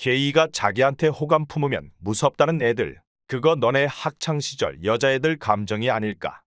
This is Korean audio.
게이가 자기한테 호감 품으면 무섭다는 애들. 그거 너네 학창시절 여자애들 감정이 아닐까.